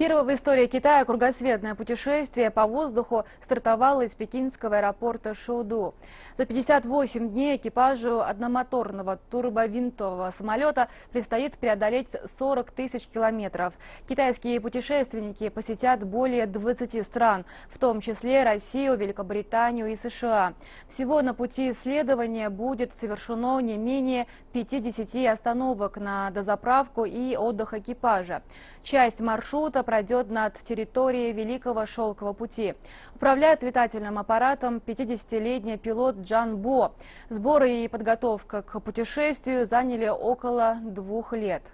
Первое в истории Китая кругосветное путешествие по воздуху стартовало из пекинского аэропорта Шоуду. За 58 дней экипажу одномоторного турбовинтового самолета предстоит преодолеть 40 тысяч километров. Китайские путешественники посетят более 20 стран, в том числе Россию, Великобританию и США. Всего на пути исследования будет совершено не менее 50 остановок на дозаправку и отдых экипажа. Часть маршрута пройдет над территорией Великого Шелкового пути. Управляет летательным аппаратом 50-летний пилот Джан Бо. Сборы и подготовка к путешествию заняли около двух лет.